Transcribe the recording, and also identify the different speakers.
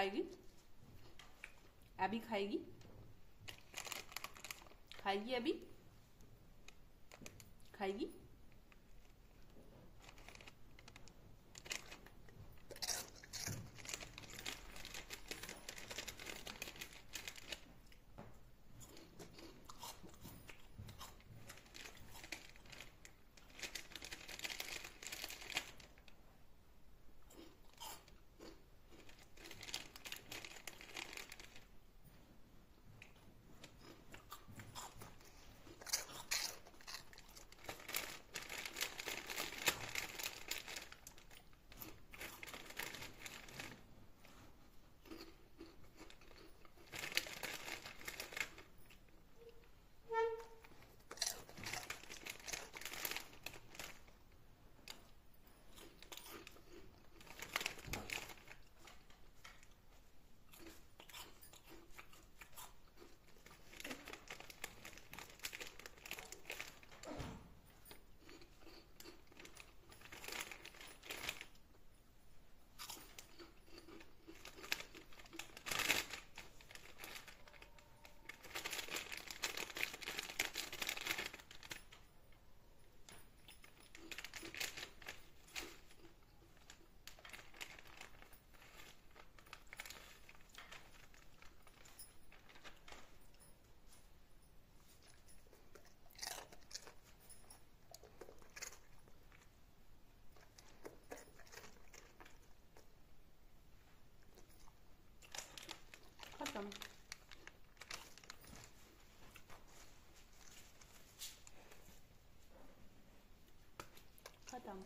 Speaker 1: खाएगी? अभी खाएगी? खाएगी अभी? खाएगी? 等.